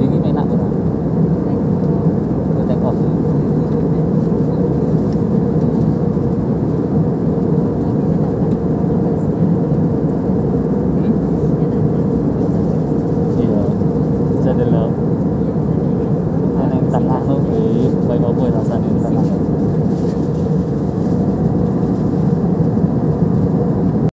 되게 맨 앞으로 그때 버스 Hãy subscribe cho kênh Ghiền Mì Gõ Để không bỏ lỡ những video hấp dẫn